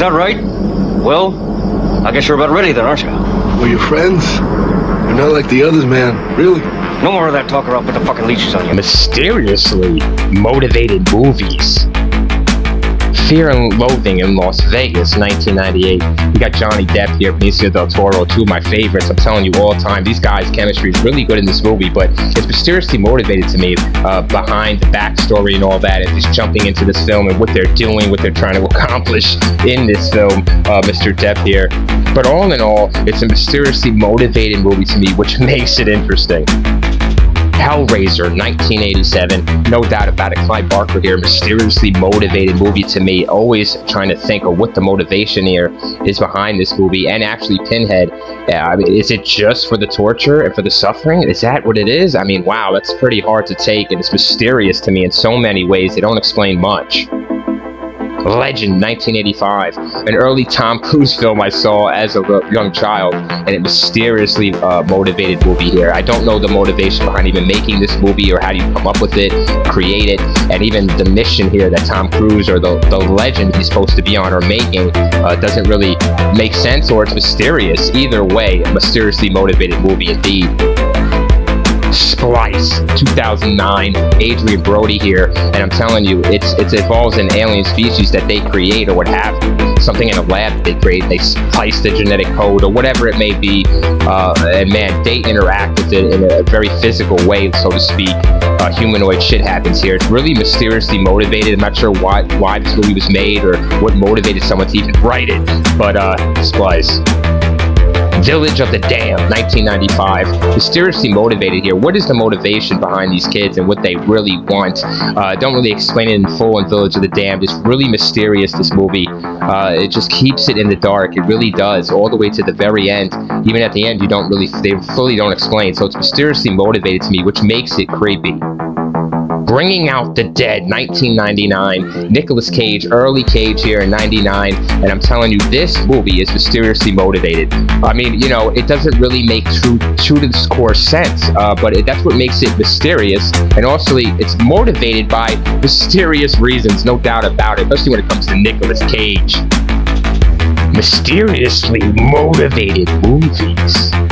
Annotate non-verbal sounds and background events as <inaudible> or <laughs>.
Well, I guess you're about ready then, aren't you? We're your friends. You're not like the others, man. Really. No more of that talk or I'll put the fucking leashes on you. Mysteriously motivated movies. Fear and Loathing in Las Vegas, 1998. We got Johnny Depp here, Benicio del Toro, two of my favorites. I'm telling you all time, these guys' chemistry is really good in this movie, but it's mysteriously motivated to me uh, behind the backstory and all that, and just jumping into this film and what they're doing, what they're trying to accomplish in this film, uh, Mr. Depp here. But all in all, it's a mysteriously motivated movie to me, which <laughs> makes it interesting. Hellraiser, 1987. No doubt about it. Clive Barker here, mysteriously motivated movie to me. Always trying to think of what the motivation here is behind this movie, and actually Pinhead. I mean, is it just for the torture and for the suffering? Is that what it is? I mean, wow, that's pretty hard to take, and it's mysterious to me in so many ways. They don't explain much. Legend 1985, an early Tom Cruise film I saw as a young child, and it mysteriously uh, motivated movie here. I don't know the motivation behind even making this movie or how you come up with it, create it, and even the mission here that Tom Cruise or the, the legend he's supposed to be on or making uh, doesn't really make sense or it's mysterious. Either way, a mysteriously motivated movie indeed. Splice, 2009, Adrien Brody here, and I'm telling you, it's it involves an alien species that they create or what have you, something in a lab they create. They splice the genetic code or whatever it may be, uh, and man, they interact with it in a very physical way, so to speak. Uh, humanoid shit happens here. It's really mysteriously motivated. I'm not sure why why this movie was made or what motivated someone to even write it, but uh, Splice. Village of the Damned, 1995. Mysteriously motivated here. What is the motivation behind these kids and what they really want? Uh, don't really explain it in full in Village of the Damned. It's really mysterious, this movie. Uh, it just keeps it in the dark. It really does, all the way to the very end. Even at the end, you don't really, they fully don't explain. So it's mysteriously motivated to me, which makes it creepy. Bringing Out the Dead, 1999. Nicolas Cage, early Cage here in 99. And I'm telling you, this movie is mysteriously motivated. I mean, you know, it doesn't really make true, true to the core sense, uh, but it, that's what makes it mysterious. And also, it's motivated by mysterious reasons, no doubt about it, especially when it comes to Nicolas Cage. Mysteriously motivated movies.